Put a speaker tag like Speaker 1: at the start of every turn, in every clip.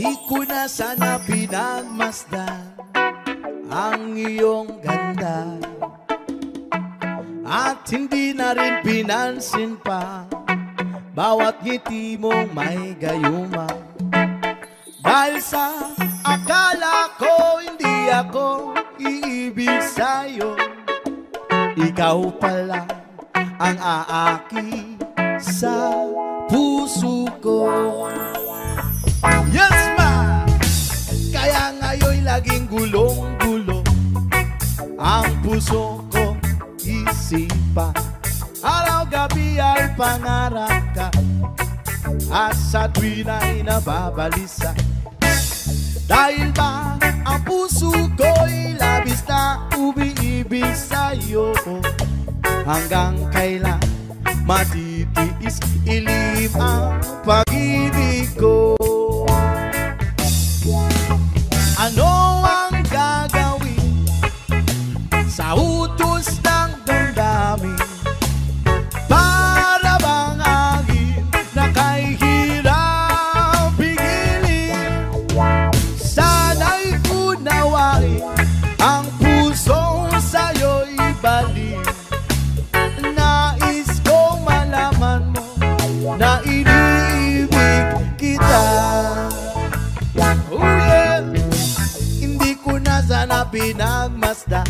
Speaker 1: Di ko na sana pinagmasdan ang iyong ganda. At hindi na rin pinansin pa Bawat ngiti mong may gayuma. Dahil sa akala ko hindi ako iibig sa'yo Ikaw pala ang aaki sa puso ko Yes, ma! Kaya ngayon'y laging gulong-gulo Ang puso ko isipa Araw-gabi ay pangarap ka At sa tuwin ay nababalisa. Dahil ba ang puso ko'y labis na umiibig sa'yo? Hanggang kailan matitiis ilim ang pag-ibig ko pinagmasdan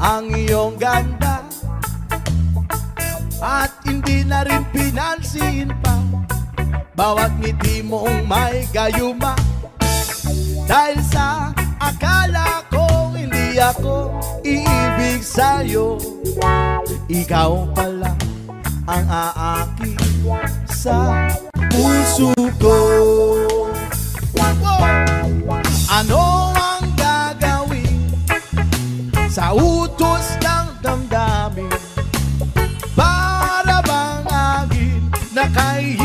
Speaker 1: ang iyong ganda. At hindi na rin pinansin pa Bawat ngiti mong may gayuma. Dahil sa akala ko hindi ako iibig sa'yo Ikaw pala ang aaki sa puso ko. Ano sa utos ng damdamin Para bang agin na kay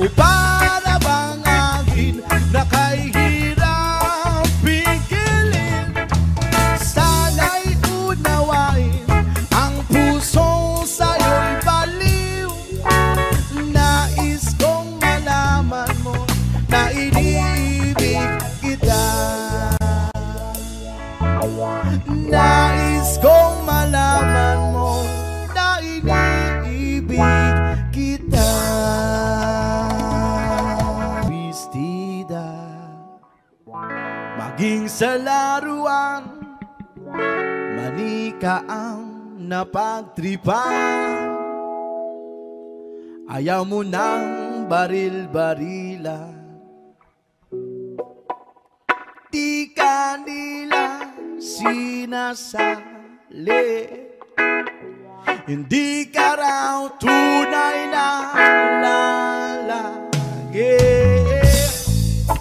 Speaker 1: O para Maging sa laruan Manika ang napagtripan. Ayaw mo ng baril-barilan Di ka nila sinasali. Hindi ka raw tunay na lalaki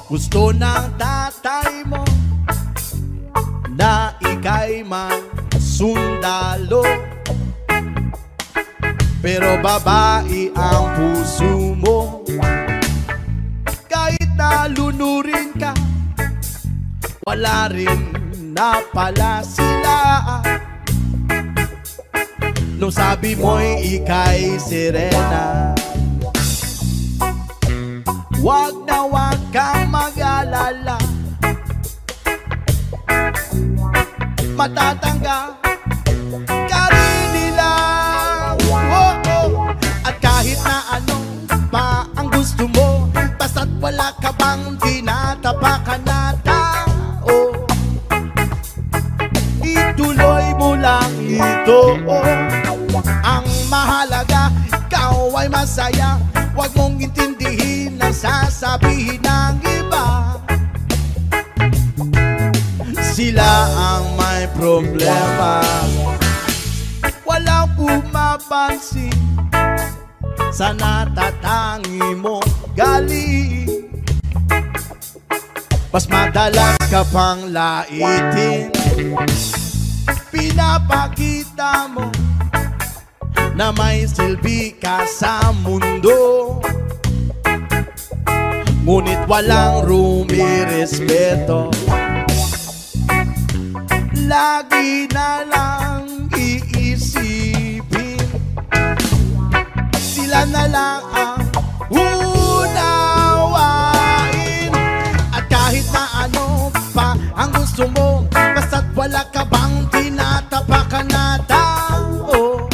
Speaker 1: Gusto ng tatay ika'y sundalo. Pero babae ang puso mo. Kahit nalunurin ka Wala rin na pala sila. Nung sabi mo'y ika'y sirena Wag na wag kang mag-alala Matatangga. Ka rin nila oh, oh. At kahit na anong pa ang gusto mo Basta't wala ka bang tinatapakan na tao. Ituloy mo lang ito Ang mahalaga, ikaw ay masaya problema. Walang pumapansin Sa natatangi mo galing Mas madalas ka pang laitin. Pinapakita mo Na may silbi ka sa mundo. Ngunit walang rumirespeto Lagi na lang iisipin. Sila na lang ang unawain At kahit na ano pa ang gusto mo Basta't wala ka bang tinatapakan na tao?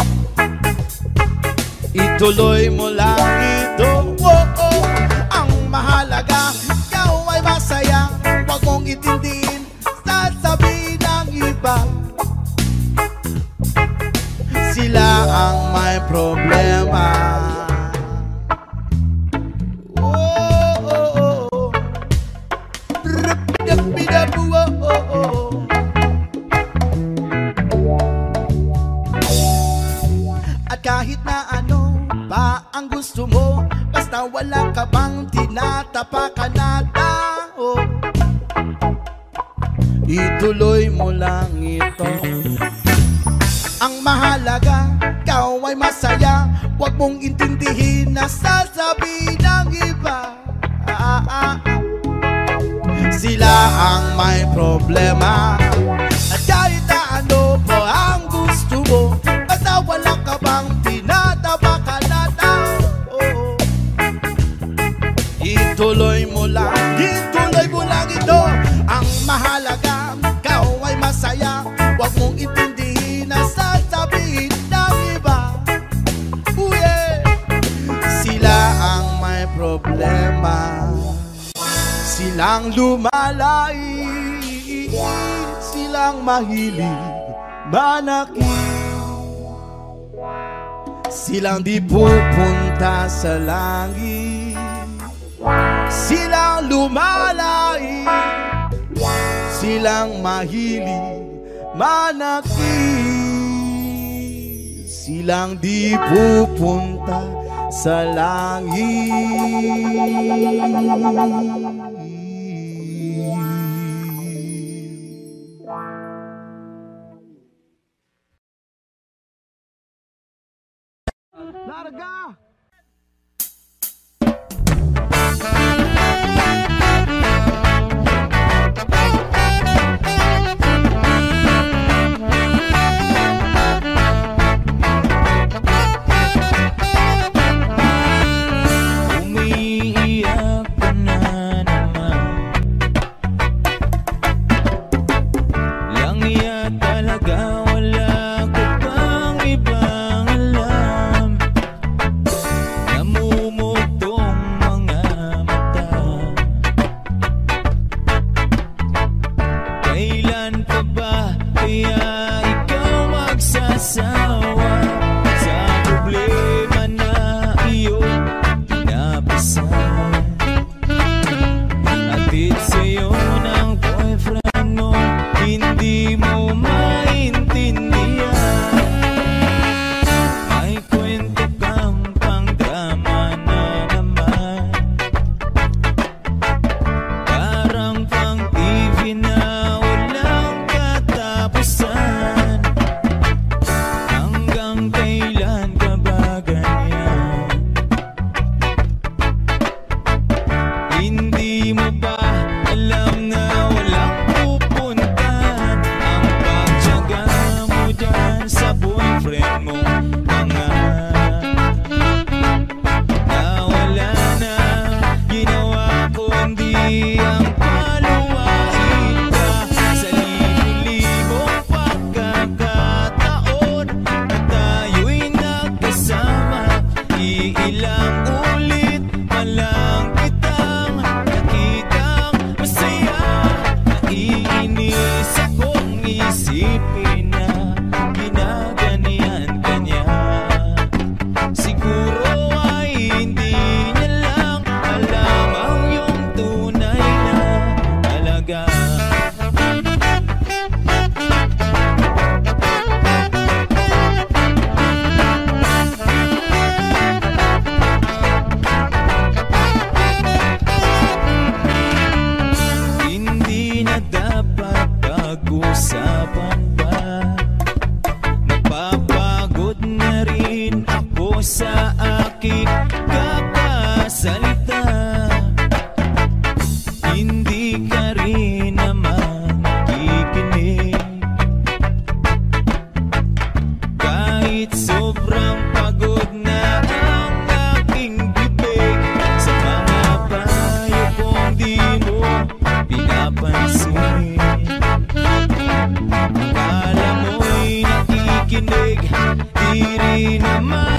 Speaker 1: Ituloy mo ang may problema Oh, oh, oh. At kahit na ano pa ang gusto mo Basta wala ka bang tinatapakan na tao Ituloy mo lang ito Ang mahalaga, mong intindihin na sasabihin ng iba. Ah, ah, ah. Sila ang may problema. At kahit na ano pa ang gusto mo Basta wala ka bang tinatapakan na tao Ituloy mo lang, problema. Silang lumalait Silang mahilig manakit Silang di pupunta sa langit. Silang lumalait Silang mahilig manakit Silang di pupunta sa langit
Speaker 2: sa aking kapasalita. Hindi ka rin naman kikinig Kahit sobrang pagod na ang aking bibig Sa mga payo kong di mo pinapansin. Akala mo'y nakikinig Di rin naman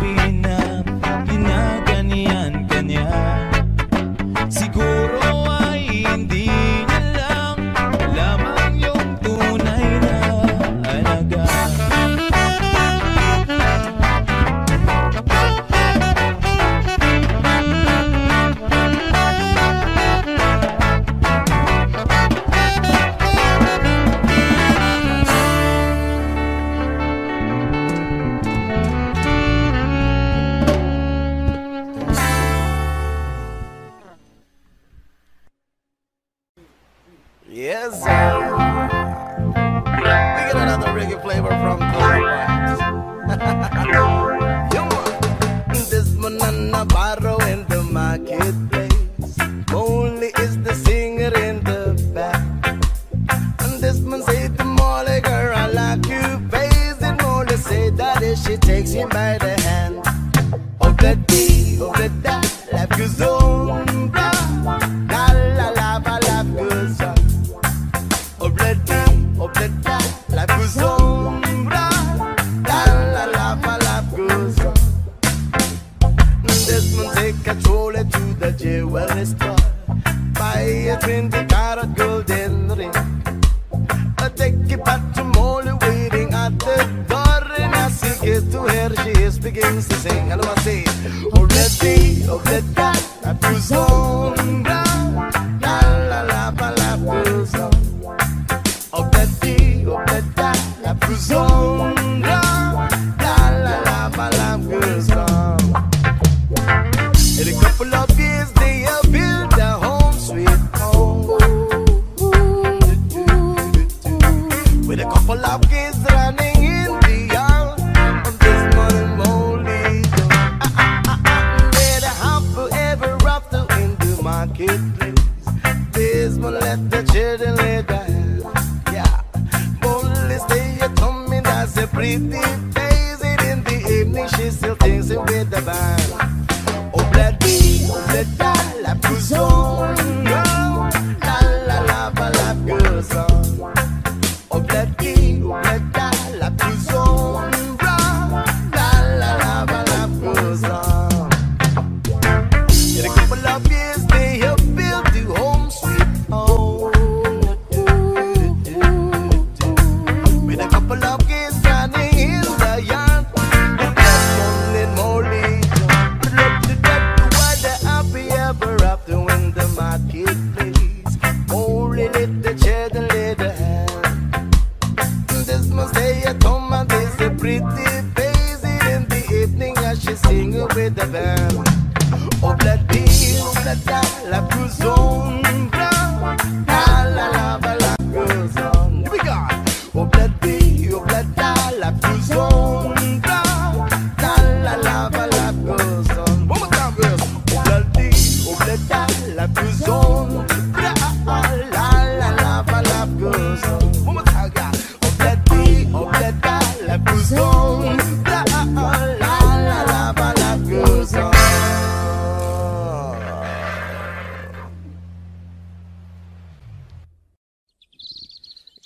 Speaker 3: Be. that be, hope that that life goes on. melody of the dark I goes on. pocket.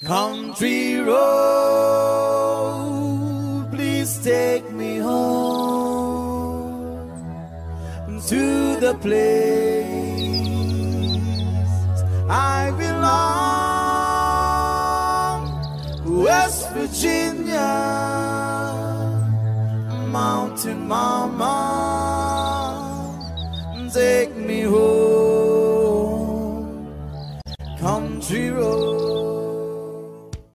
Speaker 3: Country road, please take me home to the place I belong, West Virginia, Mountain Mama. Take